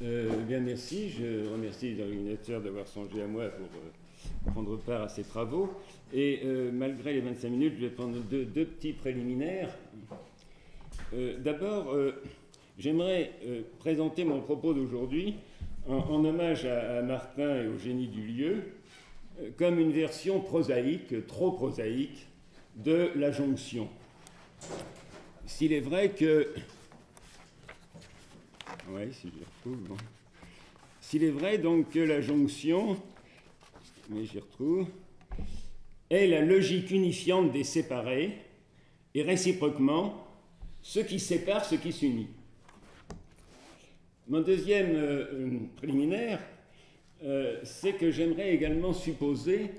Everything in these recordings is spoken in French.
Euh, bien, merci. Je remercie les organisateurs d'avoir songé à moi pour euh, prendre part à ces travaux. Et euh, malgré les 25 minutes, je vais prendre deux, petits préliminaires. D'abord, j'aimerais présenter mon propos d'aujourd'hui en, hommage à, Martin et au génie du lieu, comme une version prosaïque, trop prosaïque, de la jonction. S'il est vrai que s'il est vrai donc que la jonction, mais j'y retrouve, est la logique unifiante des séparés et réciproquement ce qui sépare ce qui s'unit. Mon deuxième euh, euh, préliminaire, euh, c'est que j'aimerais également supposer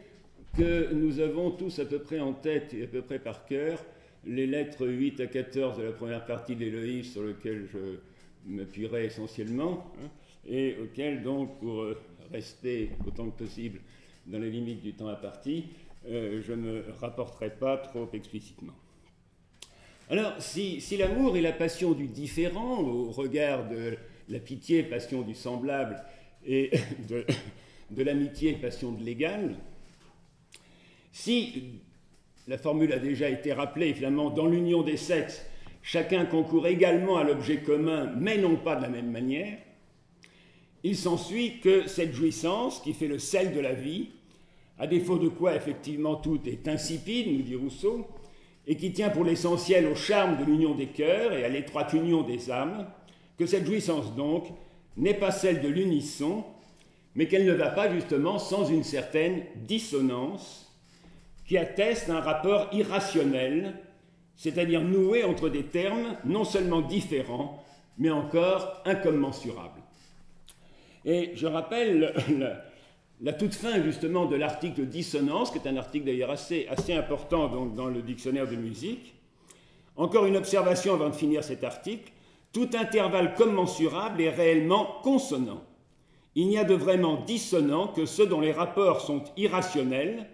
que nous avons tous à peu près en tête et à peu près par cœur les lettres 8 à 14 de la première partie d'Héloïse sur lequel je m'appuierai essentiellement, hein, et auquel donc, pour euh, rester autant que possible dans les limites du temps imparti, euh, je ne me rapporterai pas trop explicitement. Alors, si, si l'amour est la passion du différent, au regard de la pitié, passion du semblable, et de, de l'amitié, passion de l'égal, si, la formule a déjà été rappelée, finalement, dans l'union des sexes, chacun concourt également à l'objet commun, mais non pas de la même manière, il s'ensuit que cette jouissance, qui fait le sel de la vie, à défaut de quoi effectivement tout est insipide, nous dit Rousseau, et qui tient pour l'essentiel au charme de l'union des cœurs et à l'étroite union des âmes, que cette jouissance donc n'est pas celle de l'unisson, mais qu'elle ne va pas justement sans une certaine dissonance qui atteste un rapport irrationnel c'est-à-dire noué entre des termes non seulement différents, mais encore incommensurables. Et je rappelle la, toute fin justement de l'article dissonance, qui est un article d'ailleurs assez, assez important dans le dictionnaire de musique. Encore une observation avant de finir cet article. Tout intervalle commensurable est réellement consonant. Il n'y a de vraiment dissonant que ceux dont les rapports sont irrationnels,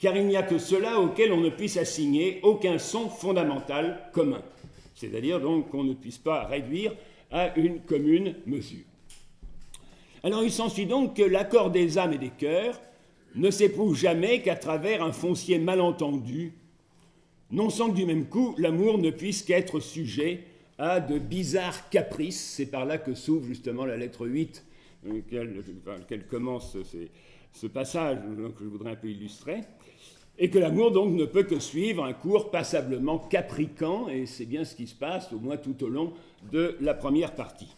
car il n'y a que cela auquel on ne puisse assigner aucun son fondamental commun, c'est-à-dire qu'on ne puisse pas réduire à une commune mesure. Alors il s'ensuit donc que l'accord des âmes et des cœurs ne s'éprouve jamais qu'à travers un foncier malentendu, non sans que du même coup l'amour ne puisse qu'être sujet à de bizarres caprices. C'est par là que s'ouvre justement la lettre 8, laquelle commence ce passage que je voudrais un peu illustrer et que l'amour donc ne peut que suivre un cours passablement capricant, et c'est bien ce qui se passe au moins tout au long de la première partie.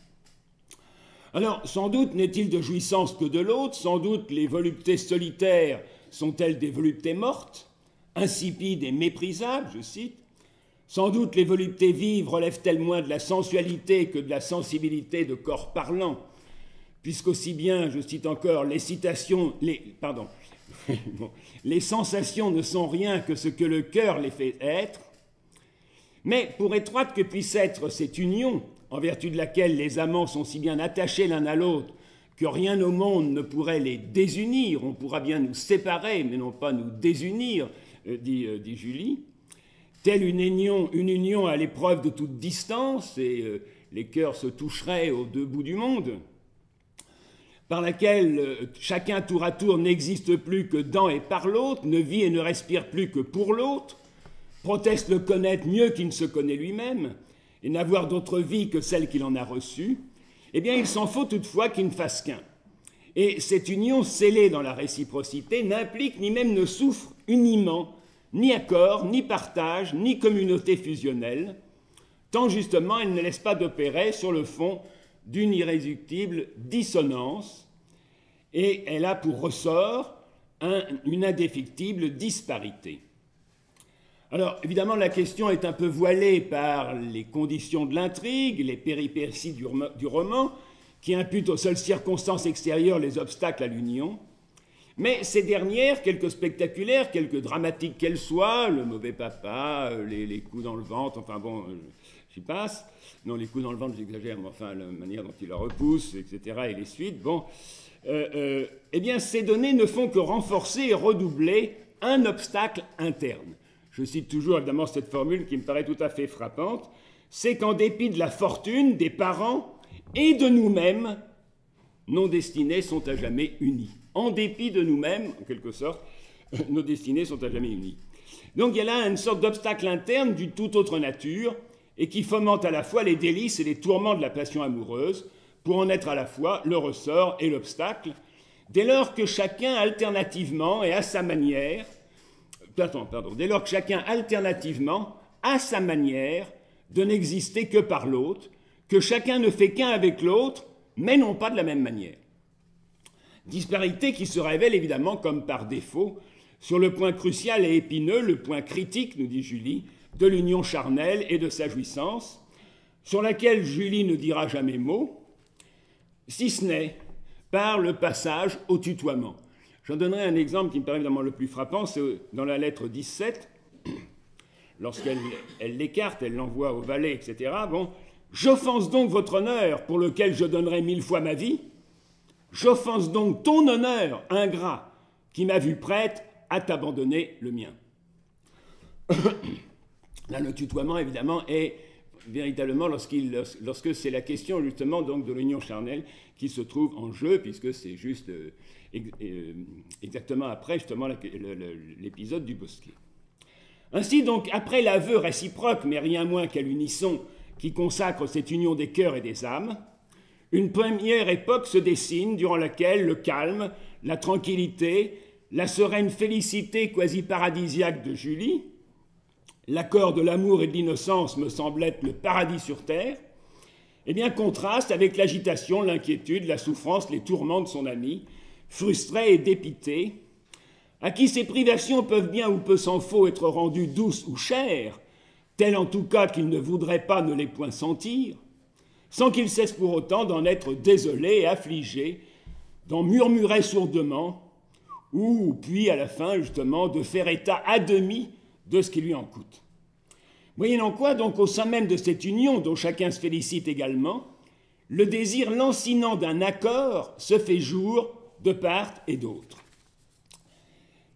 Alors, sans doute n'est-il de jouissance que de l'autre, sans doute les voluptés solitaires sont-elles des voluptés mortes, insipides et méprisables, je cite, sans doute les voluptés vives relèvent-elles moins de la sensualité que de la sensibilité de corps parlant, puisqu'aussi bien, je cite encore, les citations, les, pardon, les sensations ne sont rien que ce que le cœur les fait être, mais pour étroite que puisse être cette union, en vertu de laquelle les amants sont si bien attachés l'un à l'autre que rien au monde ne pourrait les désunir, on pourra bien nous séparer, mais non pas nous désunir, euh, euh, dit, Julie, telle une union, une union à l'épreuve de toute distance, et euh, les cœurs se toucheraient aux deux bouts du monde par laquelle euh, chacun tour à tour n'existe plus que dans et par l'autre, ne vit et ne respire plus que pour l'autre, proteste le connaître mieux qu'il ne se connaît lui-même, et n'avoir d'autre vie que celle qu'il en a reçue, eh bien il s'en faut toutefois qu'il ne fasse qu'un. Et cette union scellée dans la réciprocité n'implique ni même ne souffre uniment ni accord, ni partage, ni communauté fusionnelle, tant justement elle ne laisse pas d'opérer sur le fond d'une irréductible dissonance, et elle a pour ressort une indéfectible disparité. Alors, évidemment, la question est un peu voilée par les conditions de l'intrigue, les péripéties du, roman, qui imputent aux seules circonstances extérieures les obstacles à l'union. Mais ces dernières, quelques spectaculaires, quelques dramatiques qu'elles soient, le mauvais papa, les, les, coups dans le ventre, enfin bon, j'y passe, non, les coups dans le ventre, j'exagère, mais enfin, la manière dont il la repousse, etc., et les suites, bon, euh, euh, eh bien, ces données ne font que renforcer et redoubler un obstacle interne. Je cite toujours évidemment cette formule qui me paraît tout à fait frappante, c'est qu'en dépit de la fortune des parents et de nous-mêmes, nos destinées sont à jamais unies. En dépit de nous-mêmes, en quelque sorte, nos destinées sont à jamais unies. Donc il y a là une sorte d'obstacle interne d'une toute autre nature et qui fomente à la fois les délices et les tourments de la passion amoureuse pour en être à la fois le ressort et l'obstacle, dès lors que chacun alternativement et à sa manière, pardon, dès lors que chacun alternativement, à sa manière, de n'exister que par l'autre, que chacun ne fait qu'un avec l'autre, mais non pas de la même manière. Disparité qui se révèle évidemment comme par défaut sur le point crucial et épineux, le point critique, nous dit Julie, de l'union charnelle et de sa jouissance, sur laquelle Julie ne dira jamais mot, si ce n'est par le passage au tutoiement. J'en donnerai un exemple qui me paraît évidemment le plus frappant, c'est dans la lettre 17, lorsqu'elle l'écarte, elle l'envoie au valet, etc. J'offense donc votre honneur pour lequel je donnerai mille fois ma vie, j'offense donc ton honneur, ingrat, qui m'a vu prête à t'abandonner le mien. Là, le tutoiement, évidemment, est véritablement lorsque c'est la question justement donc de l'union charnelle qui se trouve en jeu, puisque c'est juste euh, euh, exactement après justement l'épisode du bosquet. Ainsi donc, après l'aveu réciproque, mais rien moins qu'à l'unisson, qui consacre cette union des cœurs et des âmes, une première époque se dessine durant laquelle le calme, la tranquillité, la sereine félicité quasi paradisiaque de Julie, l'accord de l'amour et de l'innocence me semble être le paradis sur terre, eh bien contraste avec l'agitation, l'inquiétude, la souffrance, les tourments de son ami, frustré et dépité, à qui ces privations peuvent bien ou peu s'en faut être rendues douces ou chères, telles en tout cas qu'il ne voudrait pas ne les point sentir, sans qu'il cesse pour autant d'en être désolé et affligé, d'en murmurer sourdement, ou puis à la fin justement de faire état à demi de ce qui lui en coûte. Moyennant quoi, donc, au sein même de cette union dont chacun se félicite également, le désir lancinant d'un accord se fait jour de part et d'autre.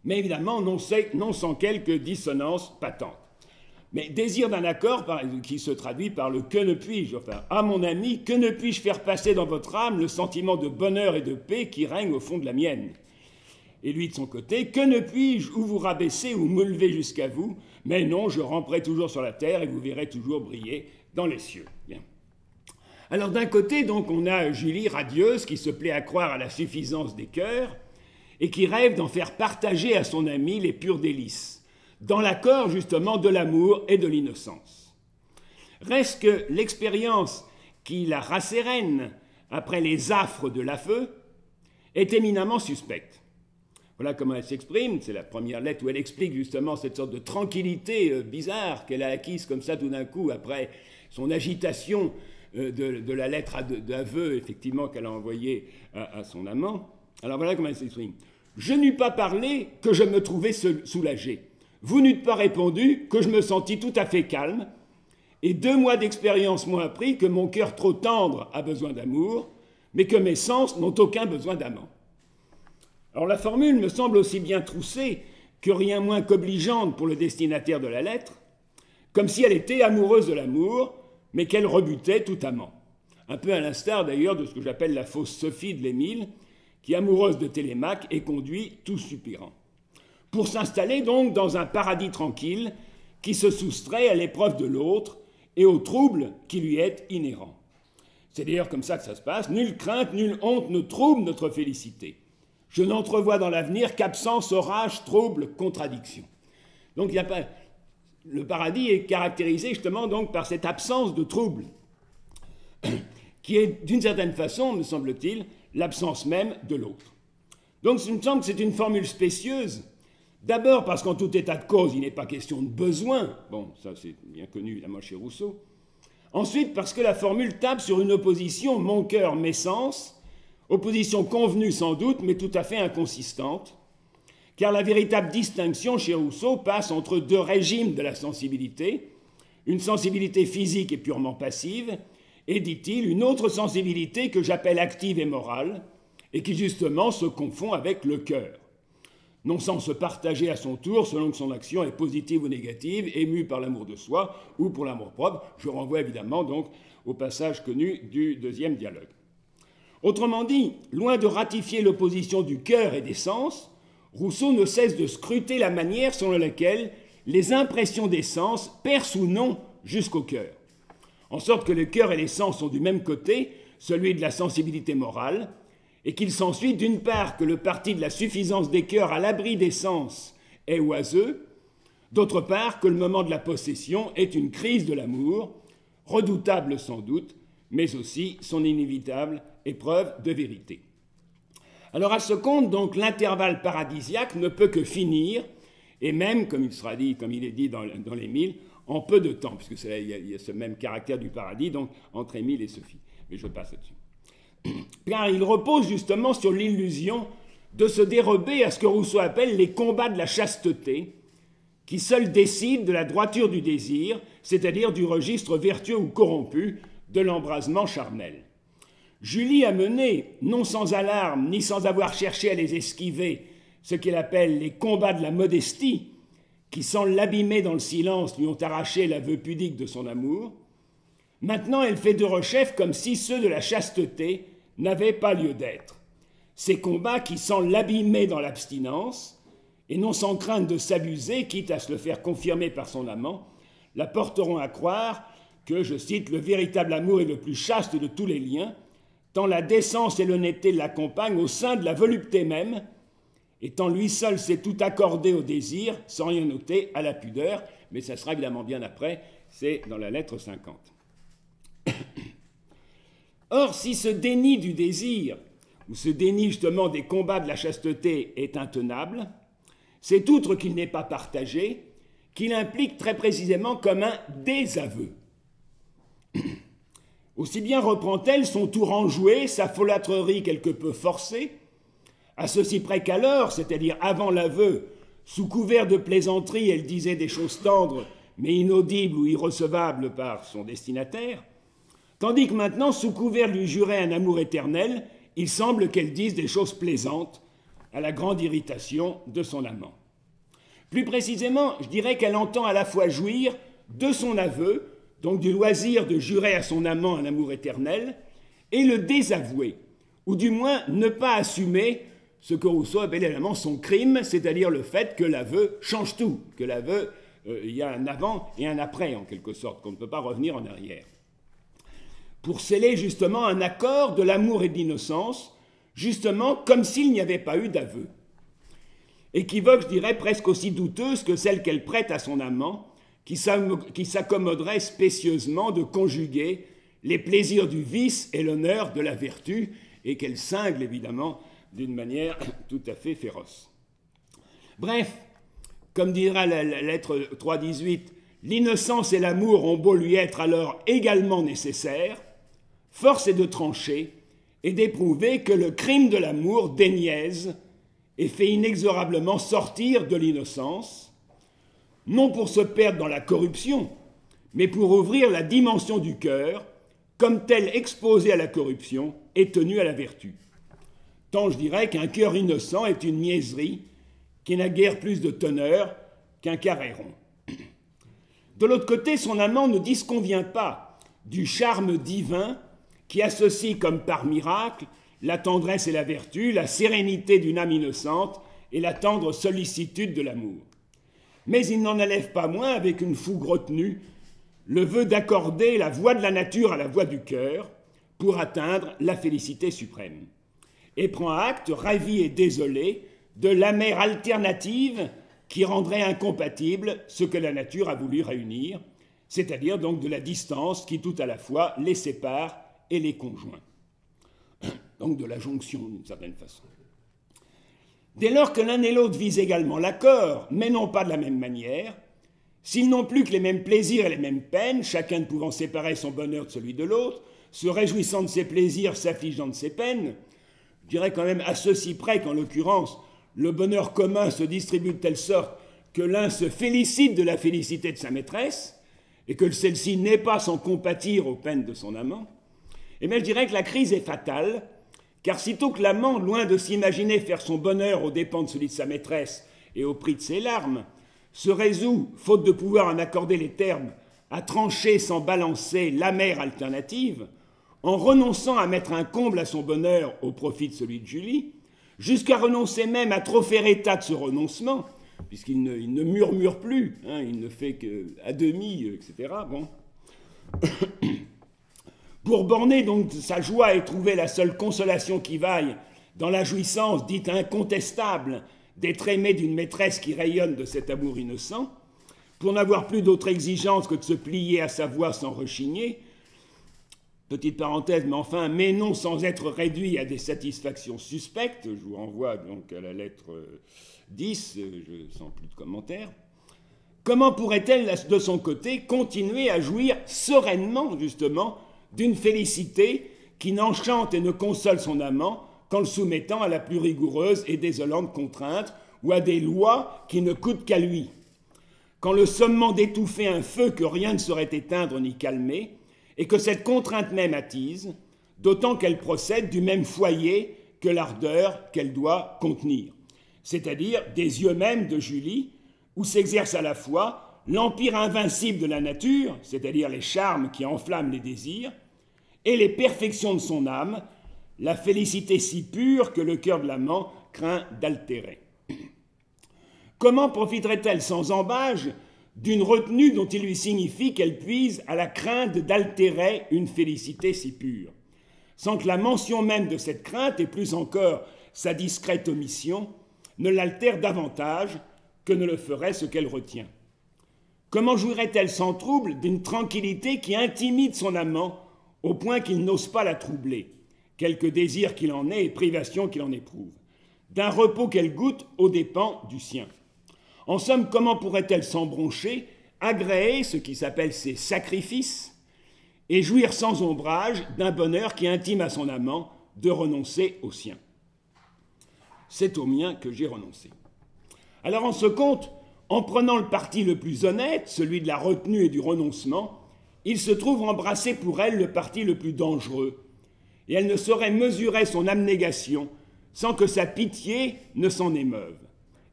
Mais évidemment, non, sans quelques dissonances patentes. Mais désir d'un accord qui se traduit par le que ne puis-je, enfin, à mon ami, que ne puis-je faire passer dans votre âme le sentiment de bonheur et de paix qui règne au fond de la mienne? Et lui de son côté, que ne puis-je ou vous rabaisser ou me lever jusqu'à vous? Mais non, je ramperai toujours sur la terre et vous verrez toujours briller dans les cieux. Alors d'un côté, donc, on a Julie radieuse qui se plaît à croire à la suffisance des cœurs et qui rêve d'en faire partager à son ami les pures délices, dans l'accord justement de l'amour et de l'innocence. Reste que l'expérience qui la rassérène après les affres de la feu est éminemment suspecte. Voilà comment elle s'exprime. C'est la première lettre où elle explique justement cette sorte de tranquillité euh, bizarre qu'elle a acquise comme ça tout d'un coup après son agitation euh, de, la lettre d'aveu, effectivement, qu'elle a envoyée à, son amant. Alors voilà comment elle s'exprime. Je n'eus pas parlé que je me trouvais soulagé. Vous n'eûtes pas répondu que je me sentis tout à fait calme. Et deux mois d'expérience m'ont appris que mon cœur trop tendre a besoin d'amour, mais que mes sens n'ont aucun besoin d'amant. Alors la formule me semble aussi bien troussée que rien moins qu'obligeante pour le destinataire de la lettre, comme si elle était amoureuse de l'amour, mais qu'elle rebutait tout amant. Un peu à l'instar d'ailleurs de ce que j'appelle la fausse Sophie de l'Émile, qui, amoureuse de Télémaque, est conduite tout soupirant. Pour s'installer donc dans un paradis tranquille qui se soustrait à l'épreuve de l'autre et au trouble qui lui est inhérent. C'est d'ailleurs comme ça que ça se passe. Nulle crainte, nulle honte ne trouble notre félicité. Je n'entrevois dans l'avenir qu'absence, orage, trouble, contradiction. Donc le paradis est caractérisé justement donc par cette absence de trouble, qui est d'une certaine façon, me semble-t-il, l'absence même de l'autre. Donc il me semble que c'est une formule spécieuse, d'abord parce qu'en tout état de cause, il n'est pas question de besoin, bon, ça c'est bien connu évidemment chez Rousseau, ensuite parce que la formule tape sur une opposition mon cœur, mes sens, Opposition convenue sans doute, mais tout à fait inconsistante, car la véritable distinction chez Rousseau passe entre deux régimes de la sensibilité, une sensibilité physique et purement passive, et, dit-il, une autre sensibilité que j'appelle active et morale, et qui justement se confond avec le cœur, non sans se partager à son tour selon que son action est positive ou négative, émue par l'amour de soi ou pour l'amour propre. Je renvoie évidemment donc au passage connu du deuxième dialogue. Autrement dit, loin de ratifier l'opposition du cœur et des sens, Rousseau ne cesse de scruter la manière selon laquelle les impressions des sens percent ou non jusqu'au cœur. En sorte que le cœur et les sens sont du même côté, celui de la sensibilité morale, et qu'il s'ensuit d'une part que le parti de la suffisance des cœurs à l'abri des sens est oiseux, d'autre part que le moment de la possession est une crise de l'amour, redoutable sans doute, mais aussi son inévitable épreuve de vérité. Alors à ce compte, donc, l'intervalle paradisiaque ne peut que finir, et même, comme il sera dit, comme il est dit dans, les mille, en peu de temps, puisque il y, a ce même caractère du paradis, donc entre Émile et Sophie. Mais je passe là-dessus car il repose justement sur l'illusion de se dérober à ce que Rousseau appelle les combats de la chasteté, qui seuls décident de la droiture du désir, c'est-à-dire du registre vertueux ou corrompu de l'embrasement charnel. Julie a mené, non sans alarme, ni sans avoir cherché à les esquiver, ce qu'il appelle les combats de la modestie, qui, sans l'abîmer dans le silence, lui ont arraché l'aveu pudique de son amour. Maintenant, elle fait de rechef comme si ceux de la chasteté n'avaient pas lieu d'être. Ces combats qui, sans l'abîmer dans l'abstinence, et non sans crainte de s'abuser, quitte à se le faire confirmer par son amant, la porteront à croire que, je cite, le véritable amour est le plus chaste de tous les liens, tant la décence et l'honnêteté l'accompagnent au sein de la volupté même, et tant lui seul sait tout accorder au désir, sans rien noter à la pudeur, mais ça sera évidemment bien après, c'est dans la lettre 50. Or, si ce déni du désir, ou ce déni justement des combats de la chasteté est intenable, c'est outre qu'il n'est pas partagé, qu'il implique très précisément comme un désaveu. Aussi bien reprend-elle son tour enjoué, sa folâtrerie quelque peu forcée, à ceci près qu'alors, c'est-à-dire avant l'aveu, sous couvert de plaisanterie, elle disait des choses tendres, mais inaudibles ou irrecevables par son destinataire, Tandis que maintenant, sous couvert de lui jurer un amour éternel, il semble qu'elle dise des choses plaisantes, à la grande irritation de son amant. Plus précisément, je dirais qu'elle entend à la fois jouir de son aveu, donc du loisir de jurer à son amant un amour éternel, et le désavouer, ou du moins ne pas assumer ce que Rousseau appelle également son crime, c'est-à-dire le fait que l'aveu change tout, que l'aveu, euh, il y a un avant et un après en quelque sorte, qu'on ne peut pas revenir en arrière pour sceller justement un accord de l'amour et de l'innocence, justement comme s'il n'y avait pas eu d'aveu. Équivoque, je dirais, presque aussi douteuse que celle qu'elle prête à son amant, qui s'accommoderait spécieusement de conjuguer les plaisirs du vice et l'honneur de la vertu, et qu'elle cingle évidemment d'une manière tout à fait féroce. Bref, comme dira la, lettre 3.18, l'innocence et l'amour ont beau lui être alors également nécessaires, Force est de trancher et d'éprouver que le crime de l'amour déniaise et fait inexorablement sortir de l'innocence, non pour se perdre dans la corruption, mais pour ouvrir la dimension du cœur, comme tel exposé à la corruption et tenu à la vertu. Tant je dirais qu'un cœur innocent est une niaiserie qui n'a guère plus de teneur qu'un carré rond. De l'autre côté, son amant ne disconvient pas du charme divin qui associe comme par miracle la tendresse et la vertu, la sérénité d'une âme innocente et la tendre sollicitude de l'amour. Mais il n'en enlève pas moins, avec une fougue retenue, le vœu d'accorder la voix de la nature à la voix du cœur pour atteindre la félicité suprême. Et prend acte, ravi et désolé, de l'amère alternative qui rendrait incompatible ce que la nature a voulu réunir, c'est-à-dire donc de la distance qui tout à la fois les sépare et les conjoints. Donc de la jonction d'une certaine façon. Dès lors que l'un et l'autre visent également l'accord, mais non pas de la même manière, s'ils n'ont plus que les mêmes plaisirs et les mêmes peines, chacun ne pouvant séparer son bonheur de celui de l'autre, se réjouissant de ses plaisirs, s'affligeant de ses peines, je dirais quand même à ceci près qu'en l'occurrence, le bonheur commun se distribue de telle sorte que l'un se félicite de la félicité de sa maîtresse, et que celle-ci n'est pas sans compatir aux peines de son amant, eh bien, je dirais que la crise est fatale, car sitôt que l'amant, loin de s'imaginer faire son bonheur aux dépens de celui de sa maîtresse et au prix de ses larmes, se résout, faute de pouvoir en accorder les termes, à trancher sans balancer l'amère alternative, en renonçant à mettre un comble à son bonheur au profit de celui de Julie, jusqu'à renoncer même à trop faire état de ce renoncement, puisqu'il ne, murmure plus, hein, il ne fait qu'à demi, etc. Bon. Pour borner donc sa joie et trouver la seule consolation qui vaille dans la jouissance dite incontestable d'être aimé d'une maîtresse qui rayonne de cet amour innocent, pour n'avoir plus d'autre exigence que de se plier à sa voix sans rechigner, petite parenthèse, mais enfin, mais non sans être réduit à des satisfactions suspectes, je vous renvoie donc à la lettre 10, je sens plus de commentaires, comment pourrait-elle, de son côté, continuer à jouir sereinement, justement, d'une félicité qui n'enchante et ne console son amant qu'en le soumettant à la plus rigoureuse et désolante contrainte ou à des lois qui ne coûtent qu'à lui. Quand le sommement d'étouffer un feu que rien ne saurait éteindre ni calmer, et que cette contrainte même attise, d'autant qu'elle procède du même foyer que l'ardeur qu'elle doit contenir, c'est-à-dire des yeux mêmes de Julie, où s'exerce à la fois l'empire invincible de la nature, c'est-à-dire les charmes qui enflamment les désirs, et les perfections de son âme, la félicité si pure que le cœur de l'amant craint d'altérer. Comment profiterait-elle sans embâge d'une retenue dont il lui signifie qu'elle puise à la crainte d'altérer une félicité si pure, sans que la mention même de cette crainte, et plus encore sa discrète omission, ne l'altère davantage que ne le ferait ce qu'elle retient Comment jouirait-elle sans trouble d'une tranquillité qui intimide son amant au point qu'il n'ose pas la troubler, quelque désir qu'il en ait et privation qu'il en éprouve, d'un repos qu'elle goûte aux dépens du sien. En somme, comment pourrait-elle s'embroncher, agréer ce qui s'appelle ses sacrifices, et jouir sans ombrage d'un bonheur qui intime à son amant de renoncer au sien? C'est au mien que j'ai renoncé. Alors en ce compte, en prenant le parti le plus honnête, celui de la retenue et du renoncement, il se trouve embrasser pour elle le parti le plus dangereux, et elle ne saurait mesurer son abnégation sans que sa pitié ne s'en émeuve,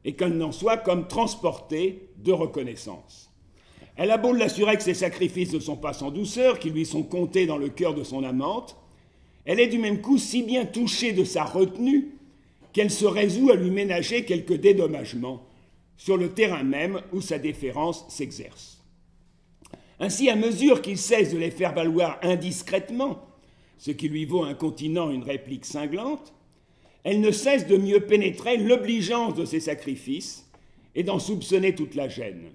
et qu'elle n'en soit comme transportée de reconnaissance. Elle a beau l'assurer que ses sacrifices ne sont pas sans douceur, qu'ils lui sont comptés dans le cœur de son amante, elle est du même coup si bien touchée de sa retenue qu'elle se résout à lui ménager quelques dédommagements sur le terrain même où sa déférence s'exerce. Ainsi, à mesure qu'il cesse de les faire valoir indiscrètement, ce qui lui vaut incontinent une réplique cinglante, elle ne cesse de mieux pénétrer l'obligeance de ses sacrifices et d'en soupçonner toute la gêne.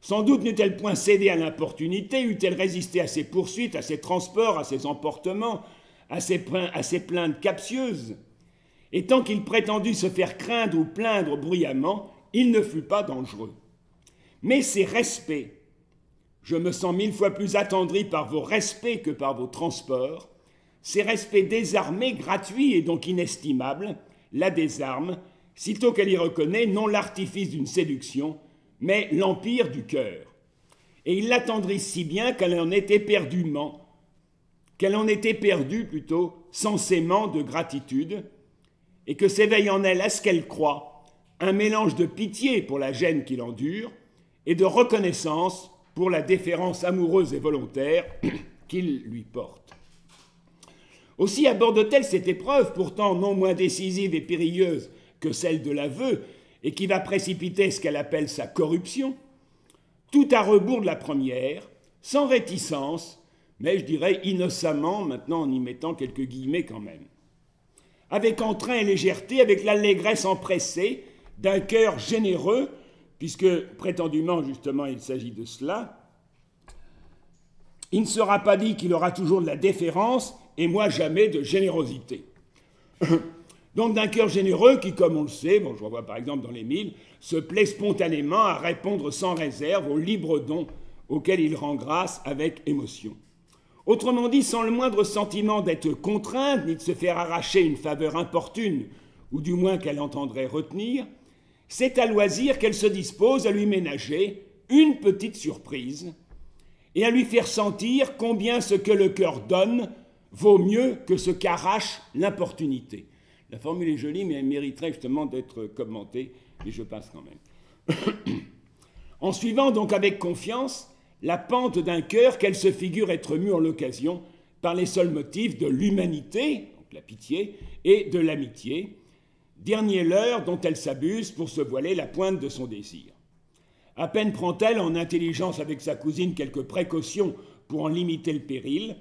Sans doute n'eût-elle point cédé à l'importunité, eût-elle résisté à ses poursuites, à ses transports, à ses emportements, à ses, à ses plaintes captieuses. Et tant qu'il prétendit se faire craindre ou plaindre bruyamment, il ne fut pas dangereux. Mais ses respects je me sens mille fois plus attendri par vos respects que par vos transports. Ces respects désarmés, gratuits et donc inestimables, la désarment, sitôt qu'elle y reconnaît non l'artifice d'une séduction, mais l'empire du cœur. Et il l'attendrit si bien qu'elle en est éperdument, qu'elle en est éperdue plutôt, sensément de gratitude, et que s'éveille en elle à ce qu'elle croit, un mélange de pitié pour la gêne qu'il endure, et de reconnaissance pour la déférence amoureuse et volontaire qu'il lui porte. Aussi aborde-t-elle cette épreuve, pourtant non moins décisive et périlleuse que celle de l'aveu, et qui va précipiter ce qu'elle appelle sa corruption, tout à rebours de la première, sans réticence, mais je dirais innocemment, maintenant en y mettant quelques guillemets quand même. Avec entrain et légèreté, avec l'allégresse empressée d'un cœur généreux puisque prétendument, justement, il s'agit de cela, il ne sera pas dit qu'il aura toujours de la déférence et moi jamais de générosité. Donc d'un cœur généreux qui, comme on le sait, bon, je vois par exemple dans les mille, se plaît spontanément à répondre sans réserve aux libres dons auxquels il rend grâce avec émotion. Autrement dit, sans le moindre sentiment d'être contrainte ni de se faire arracher une faveur importune, ou du moins qu'elle entendrait retenir, c'est à loisir qu'elle se dispose à lui ménager une petite surprise et à lui faire sentir combien ce que le cœur donne vaut mieux que ce qu'arrache l'importunité. La formule est jolie, mais elle mériterait justement d'être commentée, et je passe quand même. en suivant donc avec confiance la pente d'un cœur qu'elle se figure être mû en l'occasion par les seuls motifs de l'humanité, la pitié, et de l'amitié, dernier leurre dont elle s'abuse pour se voiler la pointe de son désir. À peine prend-elle en intelligence avec sa cousine quelques précautions pour en limiter le péril,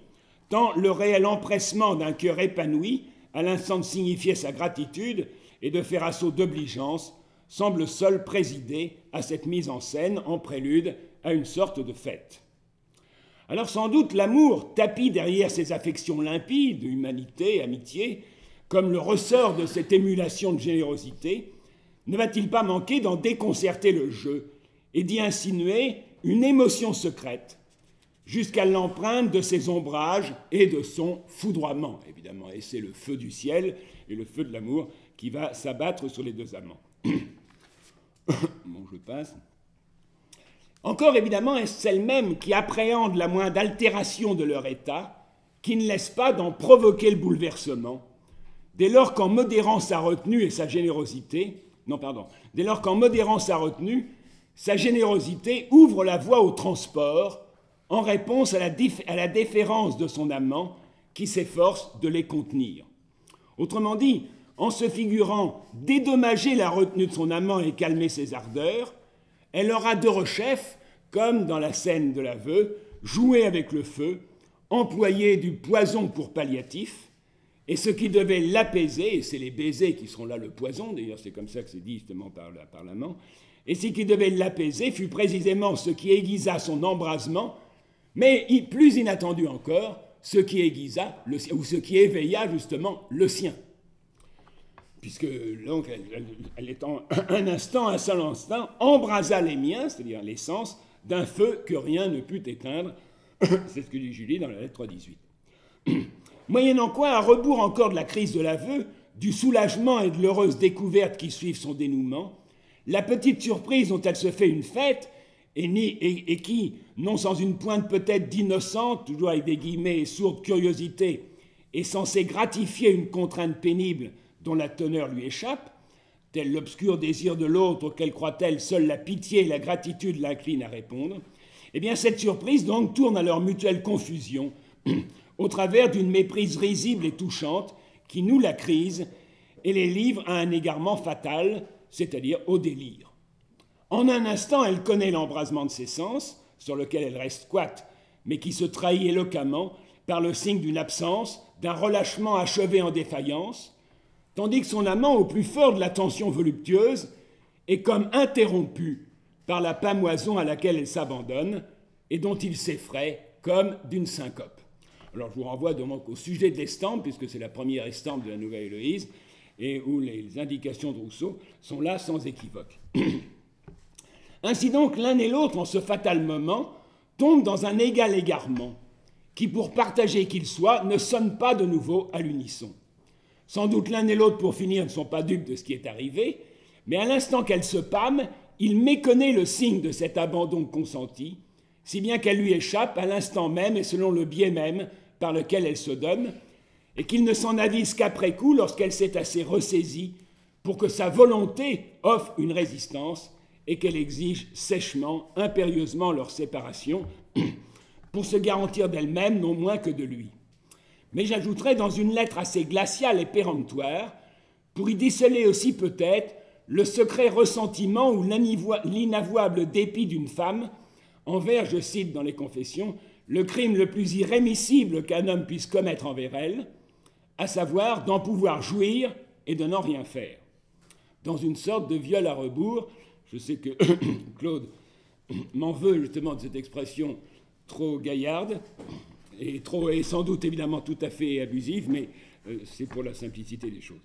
tant le réel empressement d'un cœur épanoui, à l'instant de signifier sa gratitude et de faire assaut d'obligeance, semble seul présider à cette mise en scène en prélude à une sorte de fête. Alors sans doute l'amour, tapis derrière ces affections limpides, humanité, amitié, comme le ressort de cette émulation de générosité, ne va-t-il pas manquer d'en déconcerter le jeu et d'y insinuer une émotion secrète, jusqu'à l'empreinte de ses ombrages et de son foudroiement, évidemment. Et c'est le feu du ciel et le feu de l'amour qui va s'abattre sur les deux amants. bon, je passe. Encore évidemment, est-ce celle-même qui appréhende la moindre altération de leur état, qui ne laisse pas d'en provoquer le bouleversement, dès lors qu'en modérant sa retenue et sa générosité, non, pardon, dès lors qu'en modérant sa retenue, sa générosité ouvre la voie au transport en réponse à la, déférence de son amant qui s'efforce de les contenir. Autrement dit, en se figurant dédommager la retenue de son amant et calmer ses ardeurs, elle aura de rechef, comme dans la scène de l'aveu, jouer avec le feu, employer du poison pour palliatif, et ce qui devait l'apaiser, et c'est les baisers qui seront là le poison, d'ailleurs c'est comme ça que c'est dit justement par, par l'amant, et ce qui devait l'apaiser fut précisément ce qui aiguisa son embrasement, mais plus inattendu encore, ce qui aiguisa, le, ou ce qui éveilla justement le sien. Puisque donc elle, est en un instant, un seul instant, embrasa les miens, c'est-à-dire l'essence, d'un feu que rien ne put éteindre. C'est ce que dit Julie dans la lettre 3.18. Moyennant quoi, à rebours encore de la crise de l'aveu, du soulagement et de l'heureuse découverte qui suivent son dénouement, la petite surprise dont elle se fait une fête, et, et, qui, non sans une pointe peut-être d'innocente, toujours avec des guillemets et sourde curiosité, est censée gratifier une contrainte pénible dont la teneur lui échappe, tel l'obscur désir de l'autre auquel croit-elle seule la pitié et la gratitude l'inclinent à répondre, eh bien cette surprise donc tourne à leur mutuelle confusion au travers d'une méprise risible et touchante qui noue la crise et les livre à un égarement fatal c'est-à-dire au délire. En un instant, elle connaît l'embrasement de ses sens, sur lequel elle reste squatte, mais qui se trahit éloquemment par le signe d'une absence, d'un relâchement achevé en défaillance, tandis que son amant, au plus fort de la tension voluptueuse, est comme interrompu par la pamoison à laquelle elle s'abandonne et dont il s'effraie comme d'une syncope. Alors je vous renvoie donc au sujet de l'estampe, puisque c'est la première estampe de la Nouvelle Héloïse, et où les indications de Rousseau sont là sans équivoque. Ainsi donc, l'un et l'autre, en ce fatal moment, tombent dans un égal égarement, qui, pour partager qu'ils soient, ne sonne pas de nouveau à l'unisson. Sans doute l'un et l'autre, pour finir, ne sont pas dupes de ce qui est arrivé, mais à l'instant qu'elle se pâme, il méconnaît le signe de cet abandon consenti, si bien qu'elle lui échappe à l'instant même et selon le biais même par lequel elle se donne, et qu'il ne s'en avise qu'après coup lorsqu'elle s'est assez ressaisie pour que sa volonté offre une résistance et qu'elle exige sèchement, impérieusement leur séparation pour se garantir d'elle-même non moins que de lui. Mais j'ajouterai dans une lettre assez glaciale et péremptoire, pour y déceler aussi peut-être le secret ressentiment ou l'inavouable dépit d'une femme envers, je cite dans les confessions, le crime le plus irrémissible qu'un homme puisse commettre envers elle, à savoir d'en pouvoir jouir et de n'en rien faire. Dans une sorte de viol à rebours, je sais que Claude m'en veut justement de cette expression trop gaillarde et, trop, sans doute évidemment tout à fait abusive, mais euh, c'est pour la simplicité des choses.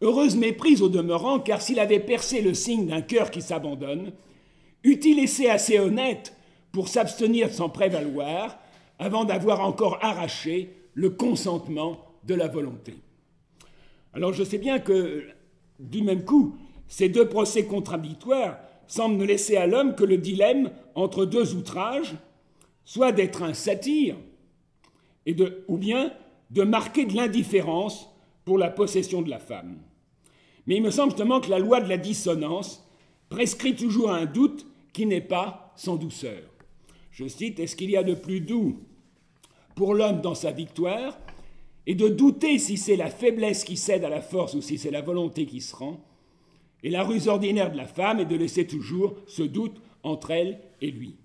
Heureuse méprise au demeurant, car s'il avait percé le signe d'un cœur qui s'abandonne, eût-il été assez honnête pour s'abstenir s'en prévaloir avant d'avoir encore arraché le consentement de la volonté. Alors je sais bien que, du même coup, ces deux procès contradictoires semblent ne laisser à l'homme que le dilemme entre deux outrages, soit d'être un de, ou bien de marquer de l'indifférence pour la possession de la femme. Mais il me semble justement que la loi de la dissonance prescrit toujours un doute qui n'est pas sans douceur. Je cite, Est-ce qu'il y a de plus doux pour l'homme dans sa victoire, et de douter si c'est la faiblesse qui cède à la force ou si c'est la volonté qui se rend. Et la ruse ordinaire de la femme est de laisser toujours ce doute entre elle et lui.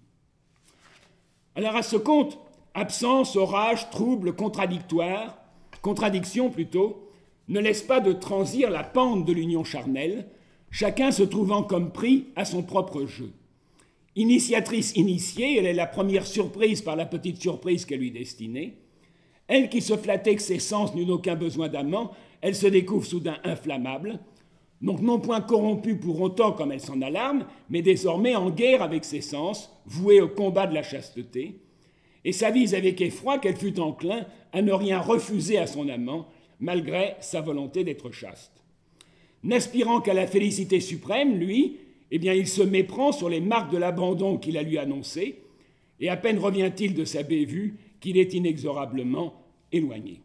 Alors à ce compte, absence, orage, trouble, contradictoire, contradiction plutôt, ne laisse pas de transir la pente de l'union charnelle, chacun se trouvant comme pris à son propre jeu. Initiatrice initiée, elle est la première surprise par la petite surprise qu'elle lui destinait. Elle qui se flattait que ses sens n'eut aucun besoin d'amant, elle se découvre soudain inflammable, donc non point corrompue pour autant comme elle s'en alarme, mais désormais en guerre avec ses sens, vouée au combat de la chasteté, et s'avise avec effroi qu'elle fut enclin à ne rien refuser à son amant, malgré sa volonté d'être chaste. N'aspirant qu'à la félicité suprême, lui, eh bien, il se méprend sur les marques de l'abandon qu'il a lui annoncé, et à peine revient-il de sa bévue qu'il est inexorablement éloigné.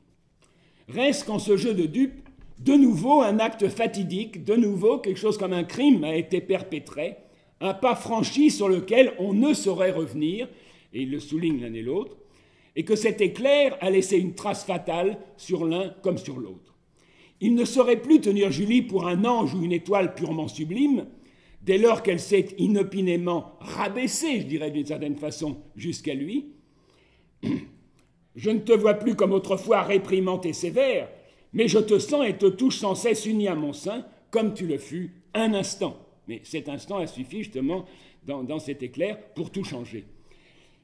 Reste qu'en ce jeu de dupes, de nouveau un acte fatidique, de nouveau quelque chose comme un crime a été perpétré, un pas franchi sur lequel on ne saurait revenir, et il le souligne l'un et l'autre, et que cet éclair a laissé une trace fatale sur l'un comme sur l'autre. Il ne saurait plus tenir Julie pour un ange ou une étoile purement sublime, dès lors qu'elle s'est inopinément rabaissée, je dirais d'une certaine façon, jusqu'à lui. Je ne te vois plus comme autrefois réprimante et sévère, mais je te sens et te touche sans cesse uni à mon sein, comme tu le fus un instant. Mais cet instant a suffi justement dans, dans cet éclair pour tout changer.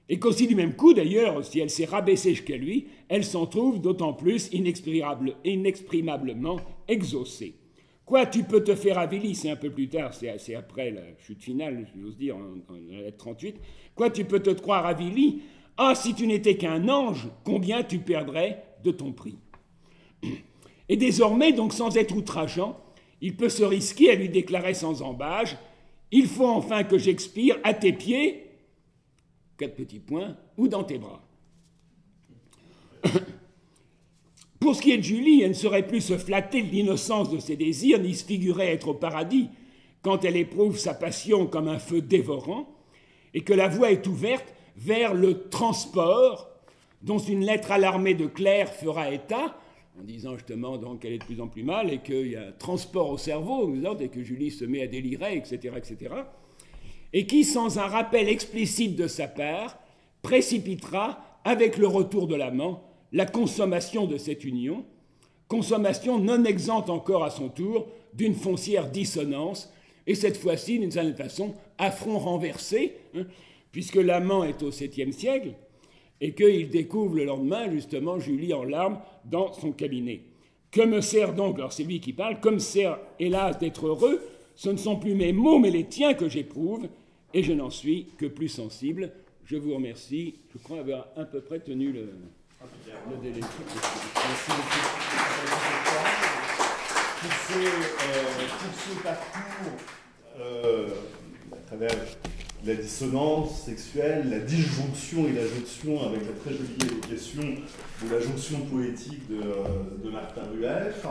Et qu'aussi du même coup, d'ailleurs, si elle s'est rabaissée jusqu'à lui, elle s'en trouve d'autant plus inexprimablement exaucée. Quoi, tu peux te faire avilir, c'est un peu plus tard, c'est après la chute finale, j'ose dire, en, en, 38. Quoi, tu peux te croire avili? Ah, si tu n'étais qu'un ange, combien tu perdrais de ton prix? Et désormais, donc sans être outrageant, il peut se risquer à lui déclarer sans embâge Il faut enfin que j'expire à tes pieds quatre petits points, ou dans tes bras. Pour ce qui est de Julie, elle ne saurait plus se flatter de l'innocence de ses désirs, ni se figurer être au paradis quand elle éprouve sa passion comme un feu dévorant, et que la voie est ouverte vers le transport dont une lettre alarmée de Claire fera état, en disant justement qu'elle est de plus en plus mal et qu'il y a un transport au cerveau, et que Julie se met à délirer, etc., etc et qui, sans un rappel explicite de sa part, précipitera, avec le retour de l'amant, la consommation de cette union, consommation non exempte encore à son tour d'une foncière dissonance, et cette fois-ci, d'une certaine façon, affront renversé, hein, puisque l'amant est au 7e siècle, et qu'il découvre le lendemain, justement, Julie en larmes dans son cabinet. Que me sert donc, alors c'est lui qui parle, comme sert, hélas, d'être heureux, ce ne sont plus mes mots, mais les tiens que j'éprouve, et je n'en suis que plus sensible. Je vous remercie. Je crois avoir à peu près tenu le, le délai. Merci beaucoup. Tout ce, euh, parcours euh, à travers la dissonance sexuelle, la disjonction et la jonction avec la très jolie évocation de la jonction poétique de, de Martin Rueff.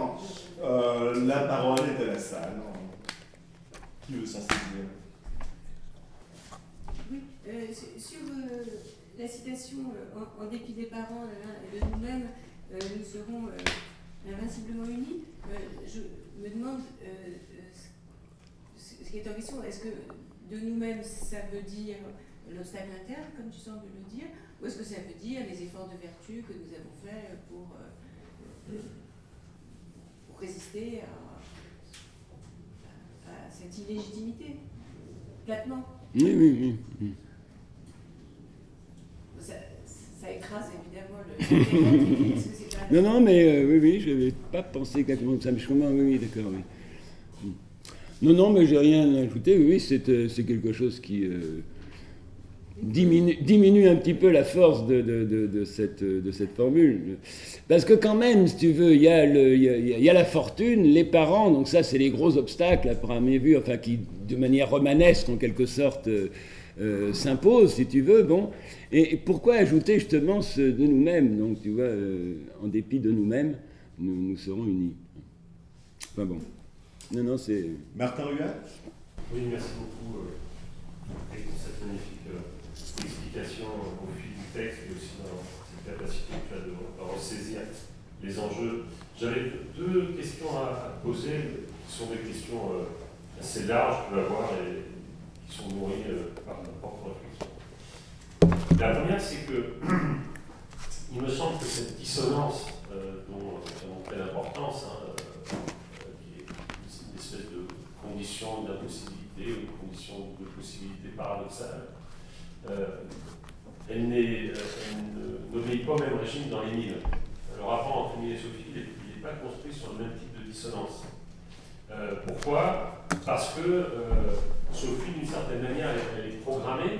Euh, la parole est à la salle. Qui veut s'en saisir euh, sur la citation euh, en, dépit des parents et de nous-mêmes, nous serons invinciblement unis, je me demande ce qui est en question, est-ce que de nous-mêmes ça veut dire l'obstacle interne, comme tu sembles le dire, ou est-ce que ça veut dire les efforts de vertu que nous avons faits pour, pour résister à, à, cette illégitimité Platement? Oui, oui, oui ça écrase évidemment le. non, non, mais euh, oui, oui, je n'avais pas pensé exactement ça, mais je comprends, oui, oui, d'accord, oui. Hmm. Non, non, mais j'ai rien à ajouter, oui, c'est euh, quelque chose qui euh, diminue, diminue, un petit peu la force de, de, de, de, cette, de cette formule. Parce que quand même, si tu veux, il y, a le, il, y a, il y a la fortune, les parents, donc ça, c'est les gros obstacles à première vue, enfin, qui, de manière romanesque, en quelque sorte, euh, s'impose, si tu veux. Bon. Et, pourquoi ajouter justement ce de nous-mêmes Donc, tu vois, euh, en dépit de nous-mêmes, nous, nous, serons unis. Enfin bon. Non, non, c'est. Martin Rugal Oui, merci beaucoup euh, pour cette magnifique explication au fil du texte et aussi dans cette capacité que tu as de, ressaisir les enjeux. J'avais deux questions à, poser, qui sont des questions euh, assez larges, je peux avoir, et sont nourries euh, par propre réflexion. La première, c'est que il me semble que cette dissonance euh, dont tu as montré l'importance, hein, qui est une espèce de condition d'impossibilité, une condition de possibilité paradoxale, elle, n'obéit pas au même régime dans les milles. Le rapport entre Émile et Sophie, il n'est pas construit sur le même type de dissonance. Euh, pourquoi? Parce que euh, Sophie, d'une certaine manière, elle, est programmée,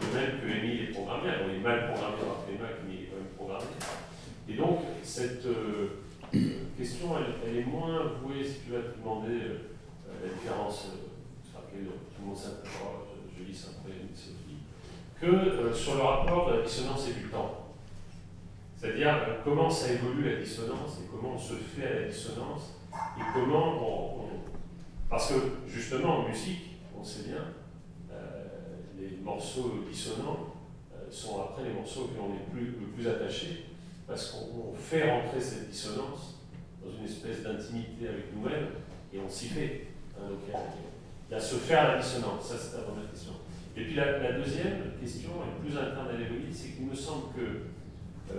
de même que Émile est programmé, elle est mal programmée, on mal qu'Émile est quand même programmé. Et donc, cette euh, question, elle, est moins vouée, si tu vas te demander la différence, tout le monde s'interroge, je, lis peu Émile Sophie, que sur le rapport de la dissonance et du temps. C'est-à-dire euh, comment ça évolue la dissonance et comment on se fait à la dissonance et comment on. Parce que justement en musique, on sait bien, euh, les morceaux dissonants euh, sont après les morceaux que l'on est le plus attaché parce qu'on fait rentrer cette dissonance dans une espèce d'intimité avec nous-mêmes et on s'y fait. Hein, donc il y, a, se faire la dissonance, ça c'est la première question. Et puis la, deuxième question, et plus interne à l'évolution, c'est qu'il me semble que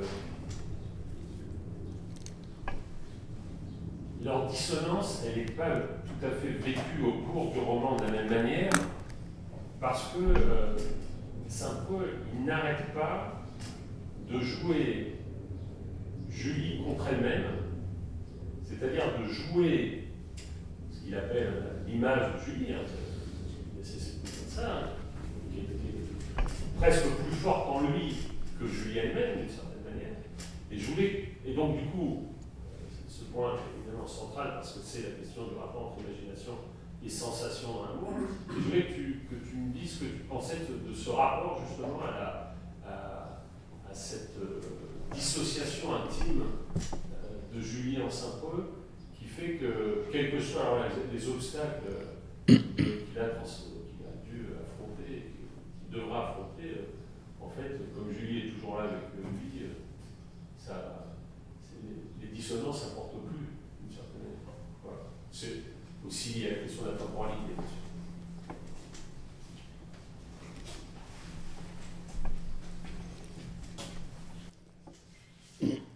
leur dissonance, elle n'est pas à fait vécue au cours du roman de la même manière, parce que euh, Saint-Paul, il n'arrête pas de jouer Julie contre elle-même, c'est-à-dire de jouer ce qu'il appelle l'image de Julie, hein, c'est ça, hein, qui, presque plus forte en lui que Julie elle-même, d'une certaine manière. Et, jouer, et donc, du coup, ce point centrale parce que c'est la question du rapport entre imagination et sensation dans l'amour. je voulais que tu, me dises ce que tu pensais de, ce rapport justement à, cette euh, dissociation intime euh, de Julie en Saint-Paul qui fait que, quels que soient les, obstacles qu'il a, dû affronter, qu'il devra affronter, euh, en fait, comme Julie est toujours là avec lui, ça, les dissonances n'importent plus. C'est aussi la question de la temporalité.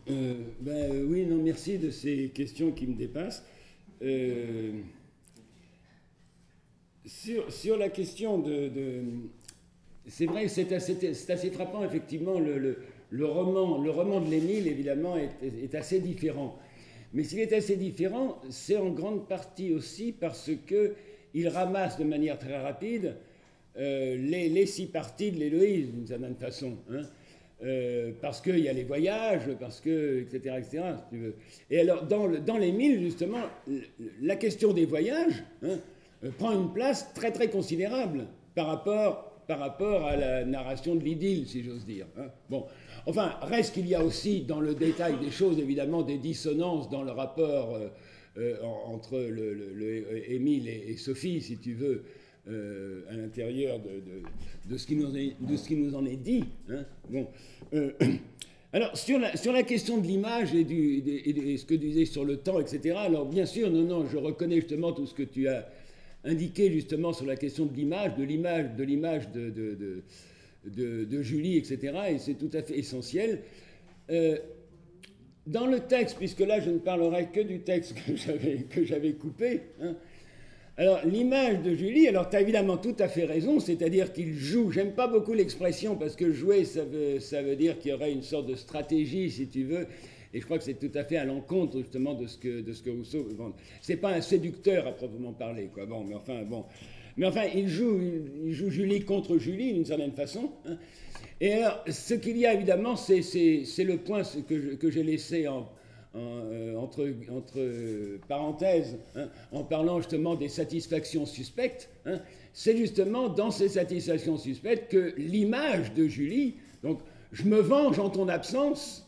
Euh, ben, oui, non, merci de ces questions qui me dépassent. Euh, sur, sur, la question de. c'est vrai, c'est assez, assez, frappant, effectivement, le, le, roman, le roman de l'Émile, évidemment, est, est, assez différent. Mais s'il est assez différent, c'est en grande partie aussi parce qu'il ramasse de manière très rapide euh, les, six parties de l'Héloïse, d'une certaine façon. Hein. Euh, parce qu'il y a les voyages, parce que, etc., etc.. Et alors, dans les mille, justement, la question des voyages hein, euh, prend une place très, très considérable par rapport, par rapport à la narration de l'idylle, si j'ose dire. Hein. Bon, Enfin, reste qu'il y a aussi dans le détail des choses, évidemment, des dissonances dans le rapport euh, euh, entre le, Émile et, Sophie, si tu veux, euh, à l'intérieur de, ce qui nous en est dit. Hein. Alors, sur la, question de l'image et, ce que tu disais sur le temps, etc., alors bien sûr, non, non, je reconnais justement tout ce que tu as indiqué justement sur la question de l'image, de l'image, de l'image de de, Julie, etc. Et c'est tout à fait essentiel. Euh, dans le texte, puisque là je ne parlerai que du texte que j'avais coupé, hein, alors l'image de Julie, alors tu as évidemment tout à fait raison, c'est-à-dire qu'il joue, j'aime pas beaucoup l'expression parce que jouer ça veut, ça veut dire qu'il y aurait une sorte de stratégie si tu veux, et je crois que c'est tout à fait à l'encontre justement de ce que, de ce que Rousseau... Bon, c'est pas un séducteur à proprement parler, quoi, bon, mais enfin, bon... Mais enfin, il joue, Julie contre Julie d'une certaine façon. Hein. Et alors, ce qu'il y a évidemment, c'est le point que j'ai laissé euh, entre, parenthèses, hein, en parlant justement des satisfactions suspectes. Hein. c'est justement dans ces satisfactions suspectes que l'image de Julie, donc je me venge en ton absence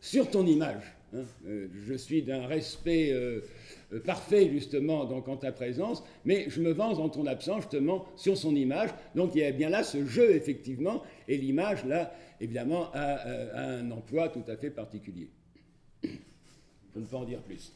sur ton image. Euh, je suis d'un respect parfait, justement, donc en ta présence, mais je me venge en ton absence, justement, sur son image. Donc il y a bien là ce jeu, effectivement, et l'image, là, évidemment, a, un emploi tout à fait particulier. Je ne peux en dire plus.